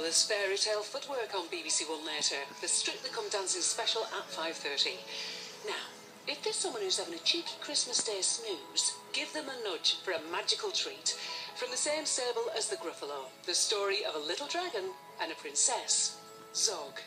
fabulous fairy tale footwork on BBC One later. The Strictly Come Dancing special at 5.30. Now, if there's someone who's having a cheeky Christmas Day snooze, give them a nudge for a magical treat. From the same stable as the Gruffalo, the story of a little dragon and a princess, Zog.